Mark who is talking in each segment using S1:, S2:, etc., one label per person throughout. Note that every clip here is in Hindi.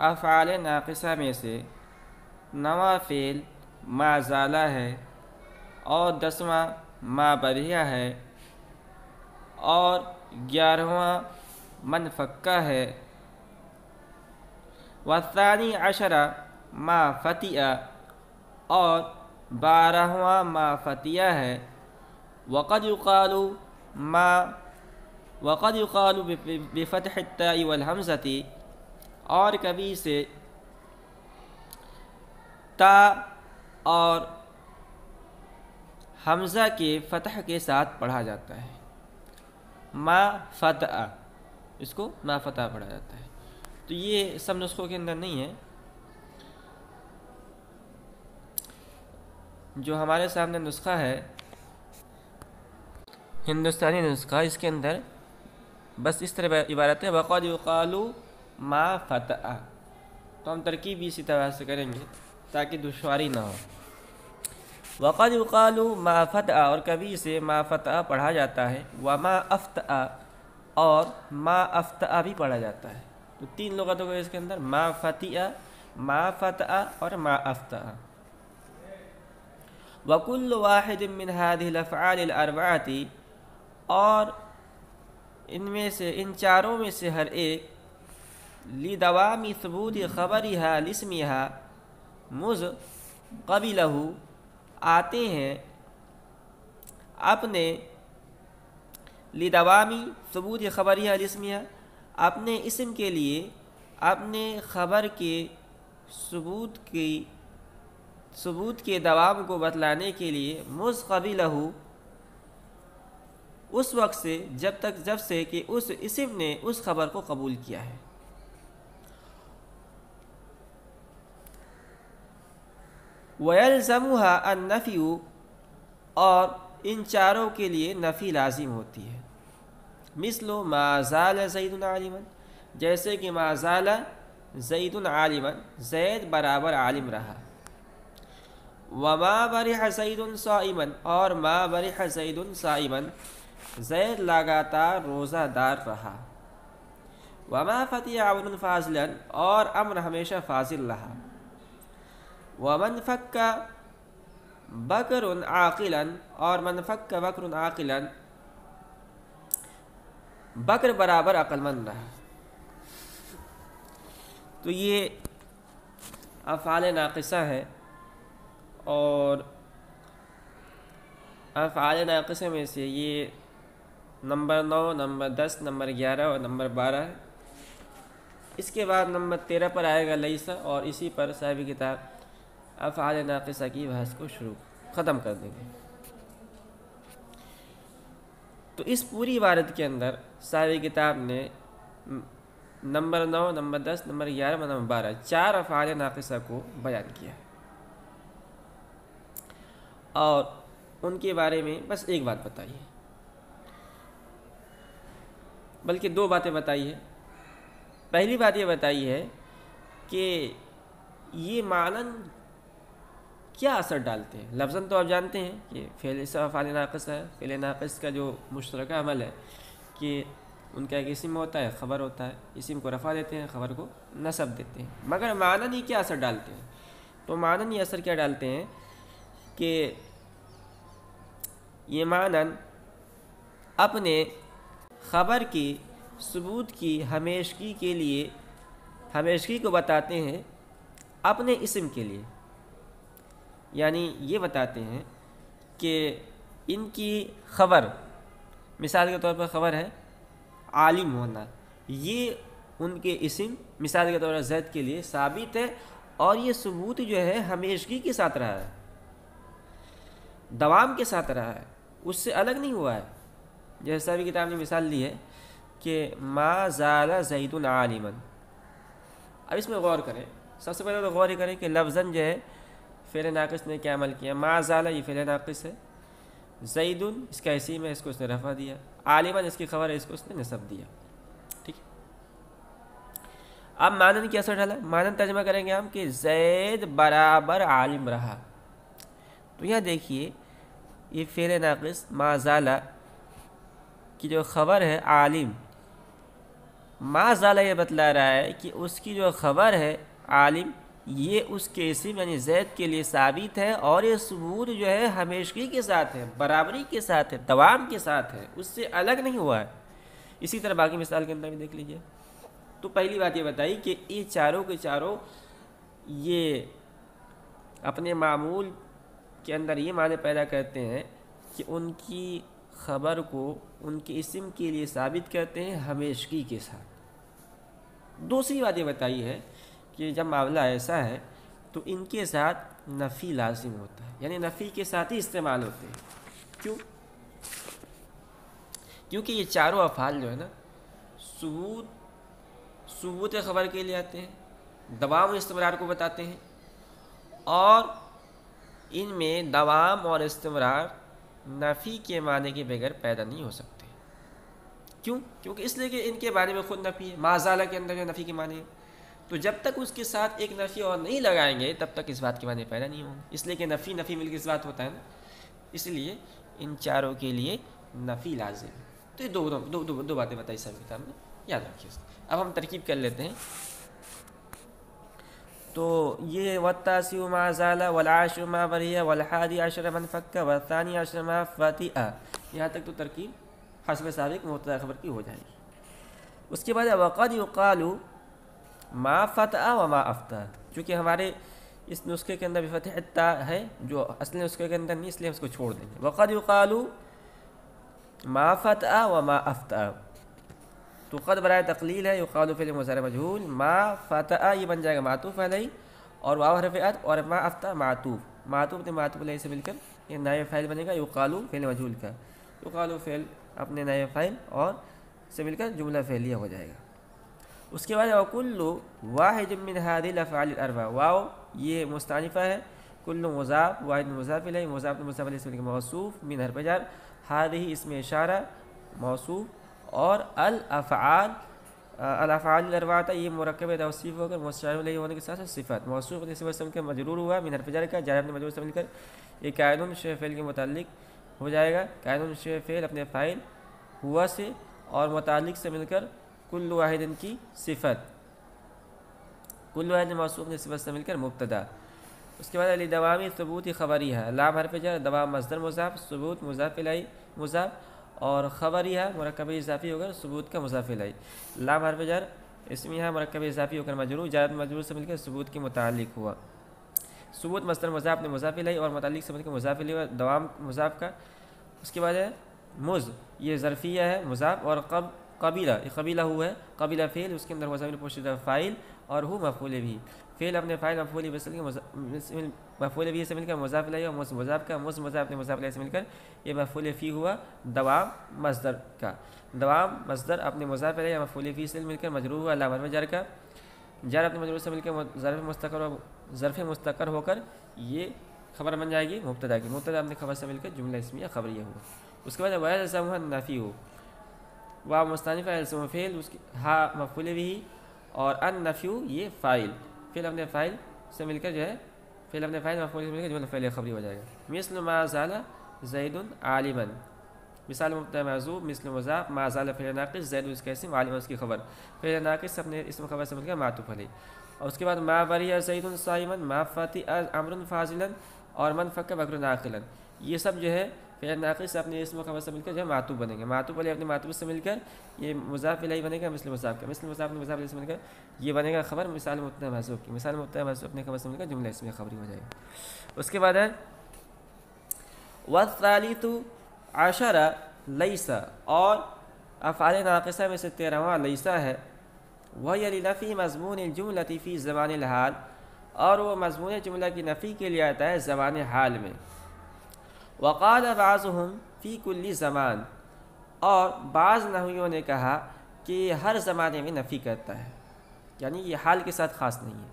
S1: अफ़ाल नाक़सा में से नवा फ़ेल माजाला है और दसवां मा बरिया है और ग्यारहवा मन फ़क्का है। वसानी अशरा मा फ़तिया और बारहवा मा फ़तिया है। वक़द युक़ालु मा, वक़द युक़ालु बेफ़तह ताई वल हमज़ती और कभी से ता और हमज़ा के फ़तह के साथ पढ़ा जाता है। मा फ़तह, इसको मा फ़तह पढ़ा जाता है। तो ये सब नुस्खों के अंदर नहीं है। जो हमारे सामने नुस्खा है, हिंदुस्तानी नुस्खा, इसके अंदर बस इस तरह इबारत है। वक़द युक़ालु मा फ़तह तो हम तरकीब इसी तरह से करेंगे, ताकि दुशारी ना हो। वक़द युक़ालु मा फ़तह और कभी से मा फ़तह पढ़ा जाता है। व मा अफ़तः और मा अफ़तः भी पढ़ा जाता है। तो तीन लगतों को इसके अंदर मा फ़तिया मा फ़तह और मा अफ़तः वकुल वाहिद मिन हादिल अफ़आल अरबाती, और इनमें से, इन चारों में से हर एक ली दवामी सबूत ख़बरिहा लिस्मिहा मुज़ कबिलहू आते हैं अपने ली दवामी सबूत ख़बरिहा लिस्मिहा अपने इसम के लिए अपने ख़बर के सबूत की सबूत के दवाम को बतलाने के लिए मुज़ कबिलहू उस वक्त से जब तक जब से कि उस इसम ने उस खबर को कबूल किया है वयलजमुहा नफ़ी और इन चारों के लिए नफ़ी लाजिम होती है। मिसलो माजाल जईदन आलिमन, जैसे कि माजाल जईदन आलिमन, जैद बराबर आलिम रहा। वमा बरह सईदन साइमन, और मा बरह सईदन साइमन, जैद लगातार रोज़ादार रहा। वमा फ़तिया अमन फाजिलन, और अमर हमेशा फाजिल रहा। वमन फ़क्का बकर आकिलन और मन फ़क्का बकर आकिलन बकर बराबर अक्लमंद रहा तो ये अफ़ाल नाक़सा है, और अफ़ाल नाक़से में से ये नंबर नौ, नंबर दस, नंबर ग्यारह और नंबर बारह इसके बाद नंबर तेरह पर आएगा लईसा, और इसी पर साहब किताब। अफ़ाल नाक़सा की बहस को शुरू ख़त्म कर देंगे। तो इस पूरी इबारत के अंदर साहब किताब ने नंबर नौ, नंबर दस, नंबर ग्यारह, नंबर बारह, चार अफ़ाल नाक़सा को बयान किया। और उनके बारे में बस एक बात बताइए। बल्कि दो बातें बताई है पहली बात ये बताई है कि ये मानन क्या असर डालते हैं? लफ्ज़न तो आप जानते हैं कि फ़ेल फ़ाल नाकस है। फ़ेल नाकस का जो मुश्तर अमल है कि उनका एक इसम होता है, ख़बर होता है। इसम को रफ़ा देते हैं, ख़बर को नसब देते हैं। मगर मानन ही क्या असर डालते हैं? तो मानन ये असर क्या डालते हैं कि ये मानन अपने ख़बर की, सबूत की, हमेशगी के लिए, हमेशगी को बताते हैं अपने इसम के लिए। यानी ये बताते हैं कि इनकी ख़बर, मिसाल के तौर पर ख़बर है आलिम होना ये उनके इसम मिसाल के तौर पर जैद के लिए साबित है और ये सबूत जो है हमेशगी के साथ रहा है। दवाम के साथ रहा है। उससे अलग नहीं हुआ है। जैसा भी किताब ने मिसाल दी है कि मा ज़ाला जईदुल आलिमन। अब इसमें गौर करें। सबसे पहले तो गौर ही करें कि लफ्ज़न जो है फ़ेल नाकस ने क्या अमल किया? माजाला ये फ़ेल नाकस है। जईदुन इसका इसी में, इसको उसने रफा दिया। आलिमन, इसकी खबर है, इसको उसने नसब दिया। ठीक है? अब मानन की असर डाला मानन तर्जमा करेंगे हम कि जैद बराबर आलिम रहा। तो यहाँ देखिए, ये फ़ेल नाकस माजाला की जो ख़बर है, आलिम। माजाला ये बतला रहा है कि उसकी जो ख़बर है, आलिम ये उसके इसम यानी जैद के लिए साबित है और ये सबूत जो है हमेशगी के साथ है, बराबरी के साथ है दवाम के साथ है, उससे अलग नहीं हुआ है। इसी तरह बाकी मिसाल के अंदर भी देख लीजिए। तो पहली बात ये बताई कि ये चारों के चारों, ये अपने मामूल के अंदर ये माने पैदा करते हैं कि उनकी ख़बर को उनके इसम के लिए साबित करते हैं हमेशगी के साथ। दूसरी बात ये बताई है कि जब मामला ऐसा है तो इनके साथ नफ़ी लाजिम होता है। यानी नफ़ी के साथ ही इस्तेमाल होते हैं। क्यों? क्योंकि ये चारों अफ़ाल जो है ना, सबूत सबूत ख़बर के लिए आते हैं दवाम इस्तेमाल को बताते हैं, और इनमें दवाम और इस्तेमाल नफ़ी के माने के बगैर पैदा नहीं हो सकते। क्यों? क्योंकि इसलिए कि इनके बारे में खुद नफ़ी है। माजाला के अंदर जो नफ़ी के माने तो जब तक उसके साथ एक नफ़ी और नहीं लगाएँगे तब तक इस बात के माने पैदा नहीं होंगे। इसलिए कि नफ़ी नफ़ी मिलकर इस बात होता है ना। इसलिए इन चारों के लिए नफ़ी लाजिम। तो ये दो दो दो, दो, दो बातें बताई सभी किताब में। याद रखिए उसको अब हम तरकीब कर लेते हैं। तो ये वत्तासी माजाला वलाश मा वरिया वलहादी मन फ़क्का अशर मा फ़तिआ यहाँ तक तो तरकीब हसब सबक मुतदा खबर की हो जाएगी। उसके बाद वक़द युकालू मा फ़तः व मा अफ्ता। चूँकि हमारे इस नुस्खे के अंदर भी फ़तः है, जो असली नुस्खे के अंदर नहीं, इसलिए हम उसको छोड़ देंगे। वक़द युकालू मा फ़तः व मा अफ्ता। तो क़द बरए तकलील है, युकाल फ़िल मुसर मजहूल, मा फ़तः ये बन जाएगा मातूफ़ अलई और वाव हरफ़ और मा अफ्ता, मातूफ़। मातूफ़ ने मातूफ़ अलई से मिलकर ये नए फ़ैल बनेगा, युकालू फ़िल मजहूल का। युकालू फ़ैल अपने नए फ़ैल और से मिलकर जुमला फ़ैलिया हो जाएगा। उसके बाद वकुल्लु वाहिद मिन हादिल अफ़ाल अरबा। वाओ, ये मुस्तानिफ़ा है। कुल्लु मुज़ाफ़ वाहिद मुज़ाफ़ मुज़ाफ़ मुज़ाफ़ से मौसूफ़, मिन हर बजार हादही इसमें इशारा, मौसूफ़। और अल अफ़ाल अफ़ाल अरवाता ये मरकब तवसीफ़ होकर मुशार होने के साथ साथ सिफ़त। मौसू सिफ़त के मजरूर हुआ, मिन हरफजार का जारब मजरूर से मिलकर ये कायदन शेफ़ेल के मुतालिक हो जाएगा। कायदन शेफ़ेल अपने फ़ाइल, हुआ से और मुतालिक से मिलकर कुल्ल वाहिदन की सिफत। कुल्ल वाहिद मौसूफ ने सिफत से मिलकर मुबतदा। उसके बाद अली दवामी सबूत खबरी है। लाम हरफ जर दवा मजदर मुजाफ, सबूत मुजाफ लाई मुजाफ और खबरी है मरकब इजाफ़ी होकर सबूत का मुजाफ लाई लाम हरफ जर इसमें यहाँ मरकब इजाफ़ी होकर मजरू जारत मजरू से मिलकर सबूत के मुतालिक हुआ। सबूत मस्तर मुजाफ ने मुजाफ लाई और मुतालिक से मिलकर मुजाफ हुआ, दवाम मुजाफ का। उसके बाद है, मुज़, ये ज़रफ़िया है, मुजाफ और कब कबीला ये कबीला हुआ है कबीला फ़ेल उसके अंदर वज़ामिल पोशीदा फ़ाइल और हु मफूल भी फ़ेल अपने फ़ाइल मफूल वसल के मफूल भी से मिलकर मुजाफ और मुस मुजाफ का मुस मुजाफ ने मुजाफ से मिलकर ये मफूल फ़ी हुआ दवाम मजदर का दवाम मजदर अपने मुजाफ या मफूल फ़ी से मिलकर मजरू हुआ अल्लाह जर का जर अपने मजरू से मिलकर ज़रफ़ मुस्तकर ज़रफ़ मुस्तकर होकर ये खबर बन जाएगी मुबतदा की मुबतदा अपने खबर से मिलकर जुमला इसमें खबर यह हुआ उसके बाद वह समूह नफ़ी हो वाह मुस्तानिफ़ अलसम फ़ेल, उसकी हा मफूल भी और अन नफ़्यू ये फ़ाइल। फ़िल अपने फ़ाइल से मिलकर जो है फ़िल अपने फ़ाइल मफूल से मिलकर जो फ़ैल खबरी हो जाएगा। मिसल माज़ाला जैदन आलिमन। मिसाल मुबत मजूब मिसल मज़ाक माज़ाला फ़िल नाक़िस, जैद उसका इसम उसकी खबर। फ़िल नाक़िस अपने इसम खबर से मिलकर मातुफ़ अली और उसके बाद मा बरिया जैदन साइमन, मा फ़ाती अमरन फ़ाजिलन और मन फ़क्र बकर नाकिलन ये सब जो है फिर नाकिस अपने इसम खबर से मिलकर जो है मातू बनेंगे। मातू वाले अपने मातू से मिलकर ये मुजाफ इलाई बनेगा मिसल मुजाफ का। मिसल मुजाफ ने मुजाफ से मिलकर ये बनेगा खबर मिसाल मुतः महसूब की। मिसाल मुतः महसूब अपने खबर से मिलकर जुमला इसमें खबरी हो जाएगी। उसके बाद है वसालितु आशरा लईसा और अफ़ाल नाकसा में से तेरहवा लईसा है। वह नफ़ी मजमून जुम लतीफ़ी ज़बान हाल और वह मजमून जुमला की नफ़ी के लिए आता है ज़बान हाल में। वक़ाल बाज़म फ़ी कुल्ली ज़मान। और बाज़ नहियों ने कहा कि हर ज़माने में नफ़ी करता है। यानी ये हाल के साथ ख़ास नहीं है।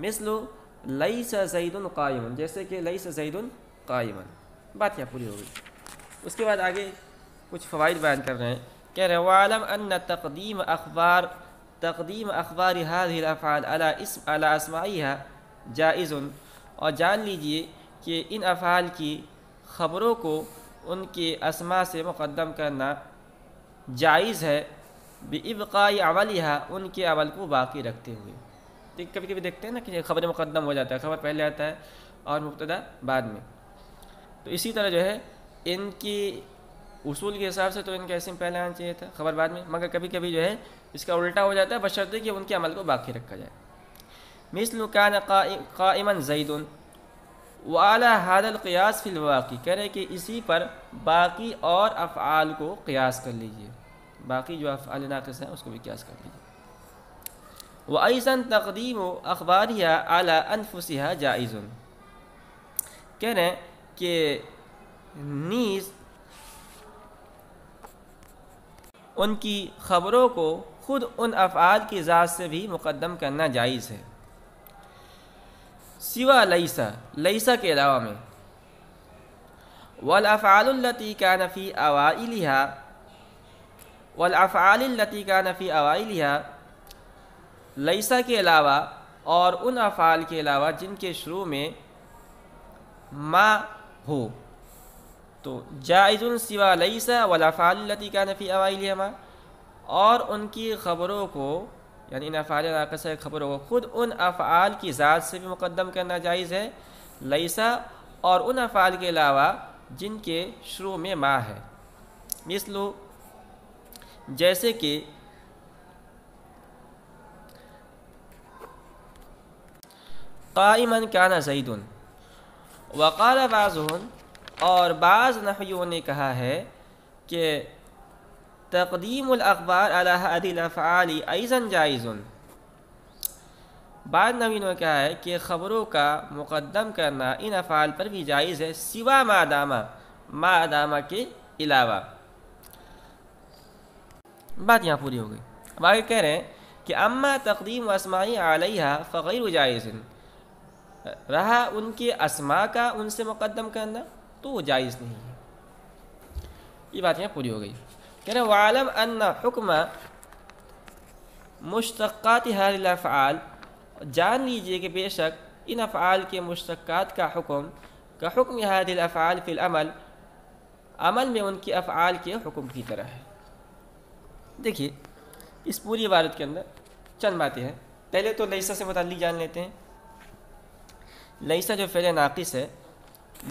S1: मिसलो लई सा जईदन कायमन, जैसे कि लई सा जईदन कायमन। बात यहाँ पूरी हो गई। उसके बाद आगे कुछ फ़वाद बयान कर रहे हैं कह रहे वालम अन तकदीम अखबार तकदीम अखबार हाफ़ाल असमाई जायज़ और जान लीजिए कि इन अफ़ाल की ख़बरों को उनके असमा से मुक़दम करना जायज़ है। बेबकाई अवलिया उनके अवल को बाकी रखते हुए। देख कभी कभी देखते हैं ना कि ख़बर मुक़दम हो जाता है, ख़बर पहले आता है और मुबतदा बाद में। तो इसी तरह जो है, इनकी उसूल के हिसाब से तो इनका इसम पहले आना चाहिए था, ख़बर बाद में। मगर कभी कभी जो है, इसका उल्टा हो जाता है, बशर्ते कि उनके अमल को बाकी रखा जाए। मिसल कान कामन जईदन वाला हादल क़यास फ़िलवाक़ी कह रहे कि इसी पर बाकी और अफ़ाल को क़यास कर लीजिए। बाकी जो अफ़ाल नाकस हैं, उसको भी क्यास कर लीजिए। व ऐसन तकदीम अखबारिया आला अनफुसिहा जायज़ुन। कह रहे हैं कि नीज़ उनकी ख़बरों को ख़ुद उन अफ़ाल की ज़ात से भी मुक़दम करना जायज़ है। सिवा लईसा लईसा के अलावा में। वलफ़ालती का नफ़ी अवाइलिहा वलफ़ालती का नफ़ी अवाइलिहा, लईसा के अलावा और उन अफ़ाल के अलावा जिनके शुरू में माँ हो। तो जायज़ुल सिवा लईसा वलफ़ालती का नफ़ी अवाइलिहा और उनकी ख़बरों को यानी इन अफ़ाल नाकस ख़बरों को ख़ुद उन अफ़ाल की ज़ात से भी मुक़दम करना जायज़ है लईसा और उन अफ़ाल के अलावा जिनके शुरू में माँ है। मिसलो, जैसे कि कायमन काना जईदन वक़ाल बाज़ुन और बाज़ नफ़ियों ने कहा है कि तकदीम अखबार अलाफ़ाली ऐज़न जायज़न। बाद नवीन ने कहा है कि ख़बरों का मुक़दम करना इन अफ़ाल पर भी जायज़ है, सिवा मादामा मादामा के अलावा। बात यहाँ पूरी हो गई। अब आगे कह रहे हैं कि अम्मा तकदीम असमाई आलिया फ़ैर जायज़ रहा उनके असमा का उनसे मुक़दम करना तो वो जायज़ नहीं है। ये बात यहाँ पूरी हो गई। कह रहे वालम अन्न हुक्म मुश्तक़ात जान लीजिए कि बेशक इन अफ़ाल के मुश्तक़ात का हुक्म का हुक्म हादिलफ़ाल फ़िलअमल अमल में उनकी अफ़ाल के हुक्म की तरह है देखिए इस पूरी इबारत के अंदर चंद बातें हैं पहले तो लईसा से मुतल जान लेते हैं लईसा जो फ़ैल नाक़िस है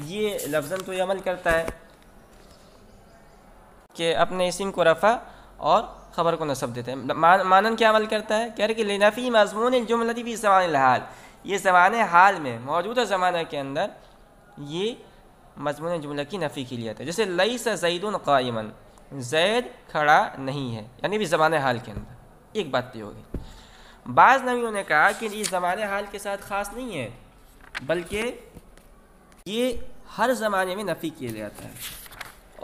S1: ये लफ्ज़न तो ये अमल करता है कि अपने इसिम को रफ़ा और ख़बर को नसब देते हैं। मान, मानन क्या अमल करता है? कह रहे कि लेनफ़ी मजमून जुमलती भी ज़मान हाल। ये ज़मान हाल में मौजूदा ज़माना के अंदर ये मजमून जुमला की नफ़ी के लिए आता है जैसे लई सा जईदन कायमन जैद खड़ा नहीं है यानी भी ज़मान हाल के अंदर। एक बात तो होगी बाज़ नबियों ने कहा कि ये ज़मान हाल के साथ ख़ास नहीं है बल्कि ये हर ज़माने में नफ़ी किया जाता है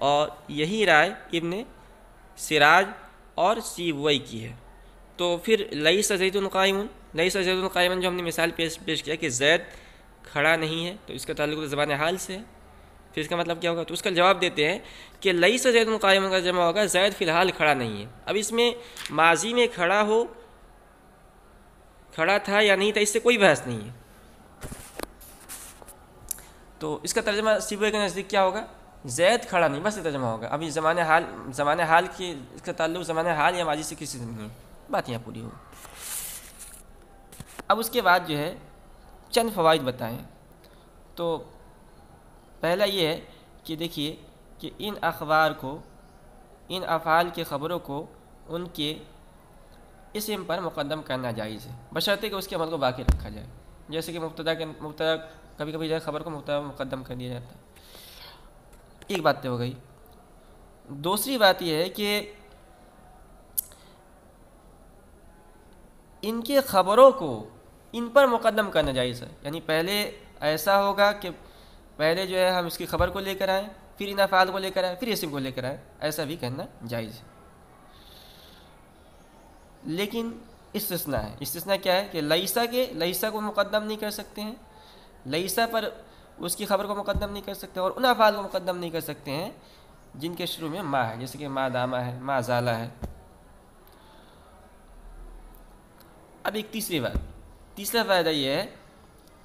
S1: और यही राय इबन सिराज और सीवई की है। तो फिर लई सजैदुलक़ायमन लई सजैदुलक़ायमन जो हमने मिसाल पेश पेश किया कि जैद खड़ा नहीं है तो इसका ताल्लुक तो ज़बान हाल से है। फिर इसका मतलब क्या होगा? तो उसका जवाब देते हैं कि लई सजैदुलक़ायमन का जमा होगा, जैद फ़िलहाल खड़ा नहीं है। अब इसमें माजी में खड़ा हो, खड़ा था या नहीं था, इससे कोई बहस नहीं है। तो इसका तर्जमा सीबे के नज़दीक क्या होगा? जैद खड़ा नहीं, बस तर्जमा होगा। अभी ज़माने हाल ज़माने हाल की, इसका ताल्लुक ज़माने हाल या माजी से किसी से नहीं है। बात यहाँ पूरी हो। अब उसके बाद जो है, चंद फ़वाद बताएँ। तो पहला ये है कि देखिए कि इन अखबार को, इन अफ़ाल के ख़बरों को उनके इसम पर मुकदम करना जायज़ है। बशर्ते उसके अमल को बाकी रखा जाए। जैसे कि मुबतदा के, मुबतदा कभी कभी जो है ख़बर को मुबतदा मुकदम कर दिया जाता है। एक बात तो हो गई। दूसरी बात यह है कि इनके ख़बरों को इन पर मुकदम करना जायज़ है। यानी पहले ऐसा होगा कि पहले जो है हम इसकी ख़बर को लेकर आएँ, फिर इन अफ़ाल को लेकर आए, फिर इसी को लेकर आए, ऐसा भी करना जायज़ है। लेकिन इस्तना है। इस्तना क्या है कि लईसा के, लईसा को मुकदम नहीं कर सकते हैं। लईसा पर उसकी खबर को मुकदम नहीं कर सकते और उन अफ़ाल को मुकदम नहीं कर सकते हैं, जिनके शुरू में माँ है, जैसे कि माँ दामा है, माँ ज़ाला है। अब एक तीसरी बात। तीसरा फ़ायदा यह है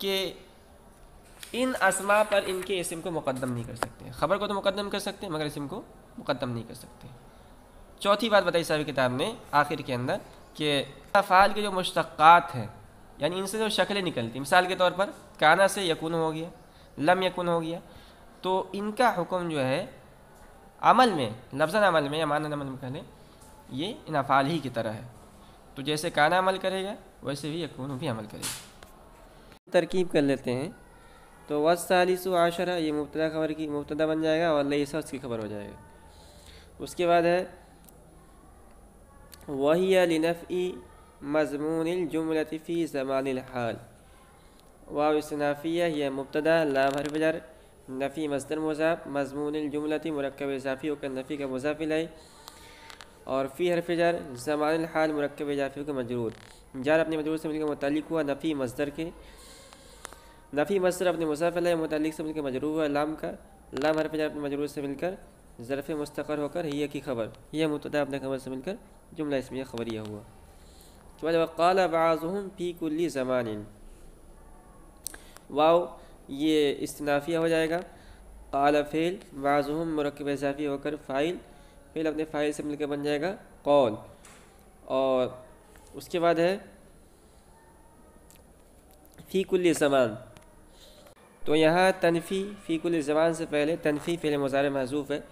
S1: कि इन असमा पर इनके इसम को मुकदम नहीं कर सकते। ख़बर को तो मुकदम कर सकते हैं मगर इसम को मुकदम नहीं कर सकते। चौथी बात बताई साहब किताब ने आखिर के अंदर, कि अफ़ाल के जो मुश्तक़ात हैं, यानी इनसे जो शक्लें निकलती मिसाल के तौर पर, काना से यकून हो गया। लम यकुन हो गया। तो इनका हुक्म जो है, अमल में, लफ्ज़न अमल में या मानन अमल में कहने ये इन अफ़ाल ही की तरह है। तो जैसे काना अमल करेगा, वैसे भी यकून भी अमल करेगा। तरकीब कर लेते हैं। तो वसालिस आशरा, ये मुबतदा खबर की, मुबतदा बन जाएगा और लईसा उसकी खबर हो जाएगा। उसके बाद है वही लिनफ़ी मजमून जुमलतफ़ी ज़मान हाल। वाव इसनाफ़िया यह मुबतदा लाम हरफजर नफ़ी मजदर मज़ाब मजमून जुमलती मरकब इजाफ़ी होकर नफ़ी का मुजाफिल है और फ़ी हरफ जार ज़मान हाल मरकब इजाफ़ी का मजरूर जार अपने मजरूर से मिलकर मुतल हुआ नफ़ी मजदर के नफ़ी मजदर अपने मुसाफिल मुतल से मिलकर मजरूर हुआ लाम का लाम हरफ जार अपने मजरूर से मिलकर ज़रफ़ मुस्तकर होकर हिया की खबर यह मुतदा अपने खबर से मिलकर जुमला इसमें खबरिया हुआ के बाद वक़ाल बाज़ुम फ़ी कुल्ली ज़मान वाओ, ये इस्तनाफ़िया हो जाएगा। काला फ़ेल बाज़ुम मरकब इजाफ़ी होकर फ़ाइल, फ़ेल अपने फ़ाइल से मिलकर बन जाएगा कौल। और उसके बाद है फ़ी कुल ज़मान। तो यहाँ तनफ़ी फ़ी कुल ज़मान से पहले तनफ़ी फ़िल मज़ार महजूफ़ है।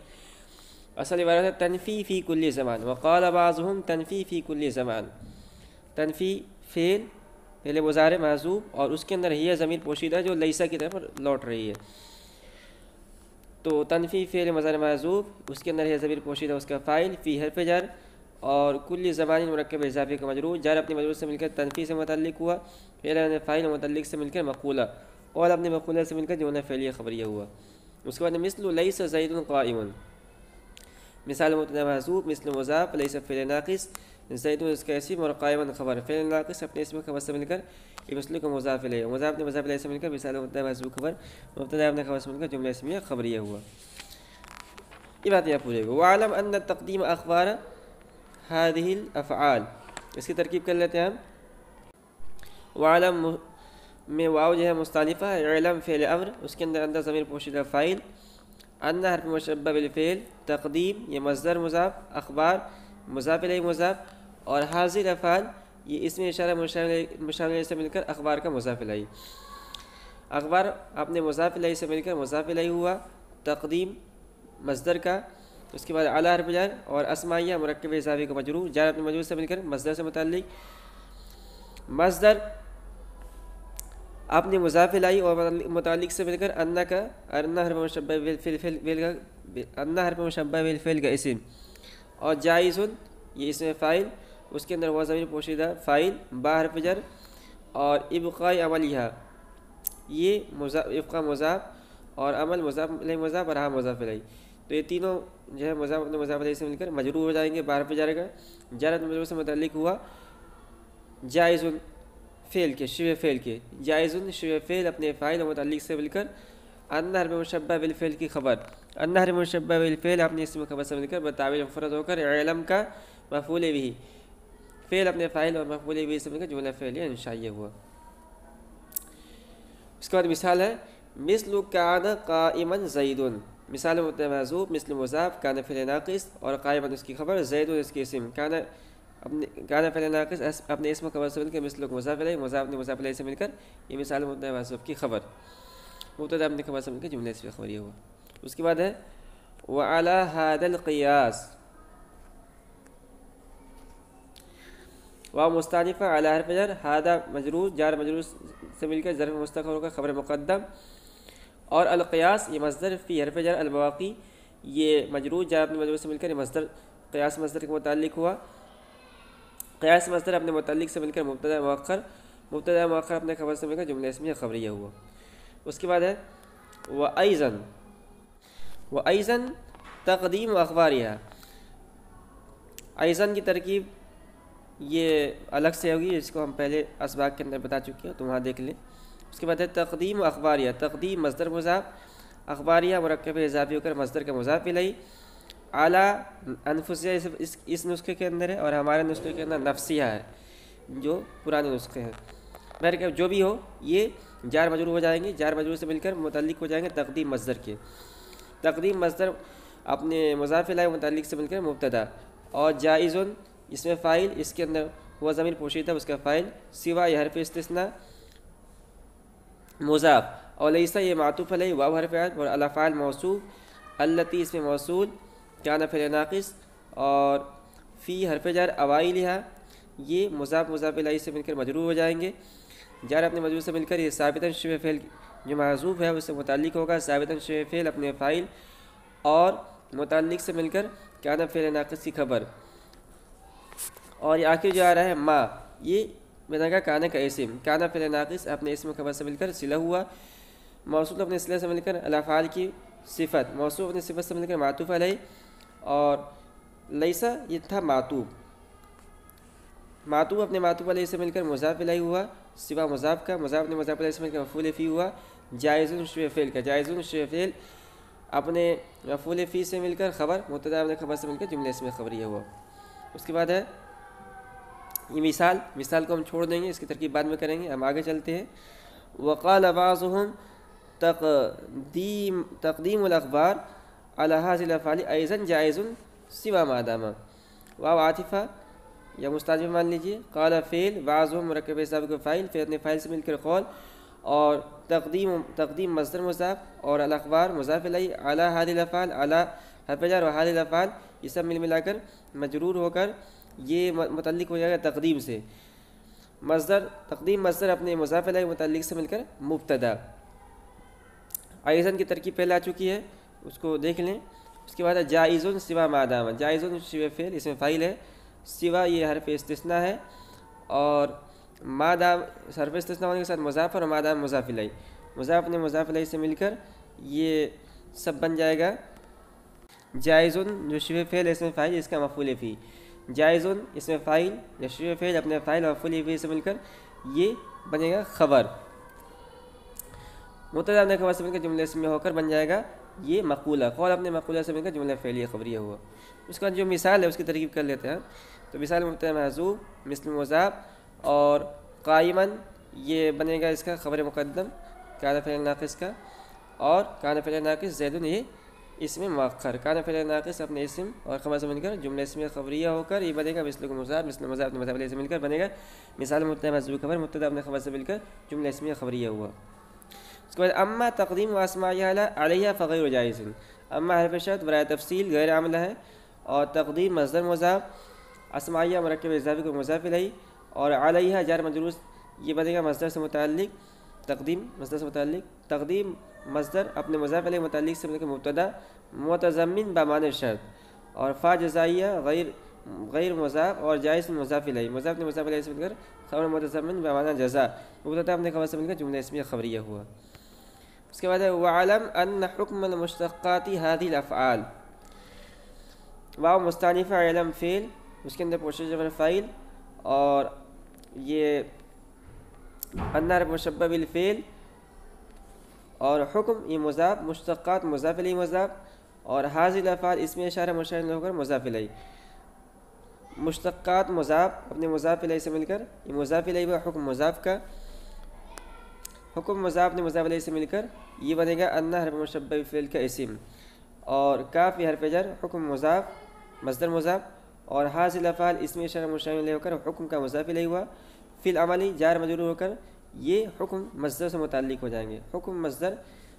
S1: असल इबारत है तनफ़ी फ़ी कुल ज़मान वक़ाल आबाज़म तनफ़ी फ़ी कुल ज़मान। तनफ़ी फ़ेल पहले मज़ार महजूब और उसके अंदर ही ज़मीर पोशीदा जो लईसा की तरफ़ लौट रही है। तो तनफ़ी फ़ेल मज़ार महजूब उसके अंदर है ज़मीर पोशीदा, उसका फ़ाइल, फ़ी हरफ जर और कुल ज़बानी मरकब इजाफ़े का मजरूर। जर अपने मजरूर से मिलकर तनफ़ी से मतलब हुआ, फिर फ़ाइल मतलब से मिलकर मकूला और अपने मकूला से मिलकर जो फ़ैलिया खबरिया हुआ। उसके बाद मिसल लई से मिसाल मुतन महसूब मिसल मज़ाफ़ लई से फ़िल नाक़िस जैद उसका ऐसी और कायमन खबर फ़िल नाक़िस अपने इसमें खबर से मिलकर मसल को मुजाफ़िल है मुजाफ़ ने मजाफ़िल से मिलकर मिसाल मुतन महसूब खबर मुबतदा अपने खबर से मिलकर जुमला इसमें खबरिया हुआ ये बात यहाँ पूरे वालम अन तकदीम अखबार हादिल अफ़ाल इसकी तरकीब कर लेते हैं हम वालम में वाव जो है मुस्तानिफ़ा इलम फ़ेल अमर उसके अंदर अंदर ज़मीर पोशीदा फ़ाइल अन्ना हरफ मशबा बिलफ़ेल तकदीम ये मजदर मज़ाब अखबार मुजाफ़िल मज़ाब और हाजिर अफ़ाल, ये इसमें इशारा मुशामिल से मिलकर अखबार का मुजाफ़िल अखबार अपने मुजाफ़िल से मिलकर मुजाफ़िल हुआ, तकदीम, मजदर का, उसके बाद अला हरफ जार और असमाइया मरकब इजाफी का मजरू जार अपने मजरू से मिलकर मजदर से मुतल मजदर अपने मुजाफिल आई और मुतल से मिलकर अन्ना का, अन्ना हरफ मुशबा अन्ना हरफ मुशबा का इसम। और जायज़ुन, ये इसमें फ़ाइल उसके अंदर वह ज़मीन पोशीदा, फ़ाइल बा हरफ जर और इबक़ा अमलिया ये मुजा इफ़ा मज़ाब और अमल मज़ाब मज़ाब और हाँ मज़ाफ़ तो ये तीनों जो है मज़ाब अपने मज़ाब से मिलकर मजरू हो जाएँगे, बाहर पे जाएगा जारत मजरू से मतलब हुआ जायज़ फ़ेल के, शिव फ़ेल के। जायज़ शिव फ़ेल अपने फ़ाइल मतलब से मिलकर अन्ना हर मुशबा बिलफ़ेल की खबर। अन्ना हर मुशबा बिलफ़ेल अपने इसमें खबर से मिलकर बताबिल मुफरत होकर इलम का मफूल भी। फ़ेल अपने फ़ाइल और मफूल भी से मिलकर जुमला फ़ेल या हुआ। उसके बाद मिसाल है, मिसल कान का इमन जईदन मिसाल महजूब, मिसल मज़ाब कान फ़िल नाक़िस और कायमन उसकी खबर जैद इसकी इसम। कान अपने, कान फ़िल नाक़िस अपने इसम खबर से मिलकर मिसल मुजाफ़िल मुजाफ़ ने मुजाफ़िल से मिलकर ये मिसाल महजूब की खबर। मुबतदा अपनी खबर से मिलकर जुमले से खबर ये हुआ। उसके बाद है, व अला हादल क़ियास। व मुस्तानिफ़ा अला हरफ जर हादा मजरूर जार मजरूर से मिलकर ज़रफ़ मुस्तक़र होकर ख़बर मुक़दम और अलक़यास ये मजदर फ़ी हरफ जर अलबाक़ी ये मजरूर जार अपने मजरूर से मिलकर मजदर क़यास मजदर के मुतल हुआ क़यास मजदर अपने मुतल से मिलकर मुबतदा मौखर मुबतदा मौखर अपने खबर से मिलकर जुमले इसमें खबरिया हुआ उसके बाद है व अज़न व अज़न तकदीम अखबार अज़न की तरकीब ये अलग से होगी इसको हम पहले इसबाक के अंदर बता चुके हैं तो वहाँ देख लें। उसके बाद है तकदीम अखबारिया। तकदीम मजदर मजाब अखबारिया मरकब इजाफी होकर मजदर का मजाफ लाई। आला अनफुसिया इस, इस इस नुस्खे के अंदर है और हमारे नुस्खे के अंदर नफसिया है जो पुराने नुस्खे हैं। बहर जो भी हो ये जार मजरूर हो जाएँगे। जार मजरूर से मिलकर मुतलिक हो जाएँगे तकदीम मजदर के। तकदीम मजदर अपने मुजाफिला मुतलिक से मिलकर मुबतदा। और जायज़ुन इसमें फ़ाइल, इसके अंदर हुआ ज़मीन पोशीदा उसका फ़ाइल सिवा यह हरफ इस्तना और लईसा ये मातूफ़ अलई वाव हरफ और अलाफ़ाल मौसूफ, अल्लती इसमें मौसूल क्या नफिल नाक़िस, और फ़ी हरफ जार अवाई लिहा ये मुजाफ मुजाफ से मिलकर मजरूर हो जाएँगे। जार अपने मजरूर से मिलकर ये साबितन शब फ़ैल, जो महजूफ़ है, उससे मुतल होगा, साबितन शब फ़ैल अपने फ़ाइल, और मुतल से मिलकर क्या नफिल नाक़िस की खबर। और ये आखिर जो आ रहा है, माँ, ये मैंने कहा काना का इसम। काना फिर नाकिस, अपने इसम खबर से मिलकर सिला हुआ। मौसू अपने सिले से मिलकर अलाफ़ाल की सिफत। मौसू अपने सिफत से मिलकर मातूफ़ अलह। और लईसा ये था मातूब। मातूब अपने मातूब अलह से मिलकर मुजाफ अलह हुआ। सिवा मजाब का मजाब ने मजाब से मिलकर मफूल फ़ी हुआ। जायज़ुन शेफ़ेल का, जायज़ुन शेफ़ेल अपने मफूल फ़ी से मिलकर ख़बर मुतदा अपने खबर से मिलकर जुमले इसमें खबरिया हुआ। उसके बाद है ये मिसाल मिसाल को हम छोड़ देंगे, इसकी तरकीब बाद में करेंगे, हम आगे चलते हैं। वक़ाल अबाज़म तकदीम तकदीम अखबार अलहाज़ाली ऐज़न जायज़ुन सिवा मादामा वाव आतिफ़ा, या मुस्ताज मान लीजिए, काला फ़ेल वाज़ मरकब साहब फ़ाइल फिर फ़ाइल से मिलकर कौल, और तकदीम तकदीम मजदर मुजाफ, और अखबार मुजाफ अला हादिलफ़ाल अला हफजार व हादिलफ़ाल ये सब मिल मिलाकर मजरूर होकर ये मतलब हो जाएगा तकदीम से। मजदर, तकदीम मजदर अपने मुजाफिल मतलब से मिलकर मुबतदा। आयज़न की तरकीब पहले आ चुकी है, उसको देख लें। उसके बाद जायज़ुन सिवा मादाम जायज़ुन शिव फेल, इसमें फ़ाइल है। सिवा ये हरफ इस्तना है और मादाम हरफ इस्तना होने के साथ मुजाफ़र और मादाम मुजाफिलाई मुजाफ ने मुजाफिलाई से मिलकर ये सब बन जाएगा। जायज़ुन जो शिव फेल इसमें फ़ाइल इसका मफूल फ़ी। जायज़ुन, इसमें फ़ाइल या शुरू फ़ेल, अपने फ़ाइल और फुल से मिलकर ये बनेगा ख़बर। मुतदा अपने खबर से मिलकर जुमले इसमें होकर बन जाएगा ये मकूला। कौल अपने मकूला से मिलकर जुमला फ़ैलिया खबरिया हुआ। उसके जो मिसाल है, उसकी तरकीब कर लेते हैं तो मिसाल मुबत महजूब मिसल मजाब और कायमन, ये बनेगा इसका ख़बर मुकदम कान फ़ैल नाक़िस का और कान फ़ैल नाक़ जैदन ये इसमें मक्खर कान फिर नाक़िस अपने इसम, और खबर से मिलकर, जुमले इसमें खबरिया होकर, ये बनेगा मिसल मज़ाब मिसल मज़ाब अपने मजाब से मिलकर बनेगा, मिसाल मुत मजबू खबर मुतदा अपने खबर से मिलकर, जुमले इसमें खबरिया हुआ। उसके बाद, अम्मा तकदीम वासमाया फ़ैर जायज़ अम्मा हरफ शर्त बर तफसील, गैर आमला है, और तकदीम, मजदर मजाब असमाया मरकब इजाफी को मुजाफिल और आलिया जार मजरूस, ये बनेगा मजदर से मुतल तकदीम, मजदर से मुतल तकदीम मजदर अपने मज़ाक मतलब से मतलब मुबतदा मतज़मिन बामान शर्त और फ़ा जजाइया गैर गैर मज़ाक और जायज़ मुजाफिल मज़ाक ने मुजाफ से मिलकर खबर मतज़मिन बामाना जजा मुबतदा अपने खबर से मिलकर जुमला इसमें खबरिया हुआ उसके बाद है वालम अन हुक्म मुश्तक़ाती हादिल अफ़ाल वाव मुस्तानिफ़ा अलम फ़ेल उसके अंदर पोशा फ़ाइल और ये अन्ना मुशब्बिल फ़ेल और हुक्म ये मजाब मुश्तक़ात मुजाफिल मजाब और हाजिल अफ़ाल, इसमें इशारा मुशान होकर मुजाफिल मुश्तक़ात मजाब अपने मुजाफिल से मिलकर, ये मुजाफिल व हुक्म मजाब का। हुक्म मजाब ने मुजाफिल से मिलकर ये बनेगा अन्ना हरफ मुशब्बिल का इसम। और काफ़ी हरफ जर, हुक्म मजाब मजदर मजाब और हाजिल अफ़ाल, इसमें इशारा मुशान होकर हुक्म का मुजाफिल हुआ। फ़िल अमली, जार मजरूर होकर ये हुक्म मजदर से मुतल हो जाएँगे। हुक्म मजदर,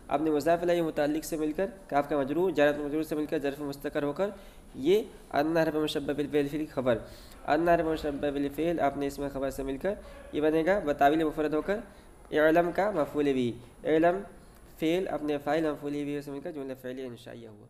S1: अपने मुजाफिल मुतल से मिलकर, काफ का मजरू जारत मजरू से मिलकर, जरफ मुस्तकर होकर, ये अन्ना हरफ मशबिल खबर। अन्ना हरफ मशबिल आपने इसमें खबर से मिलकर, ये बनेगा, बताविल मुफरत होकर एलम का मफूल भी। एलम फ़ेल अपने फ़ाइल मफूल भी से मिलकर जुमला फ़ैल इंशाइया हुआ।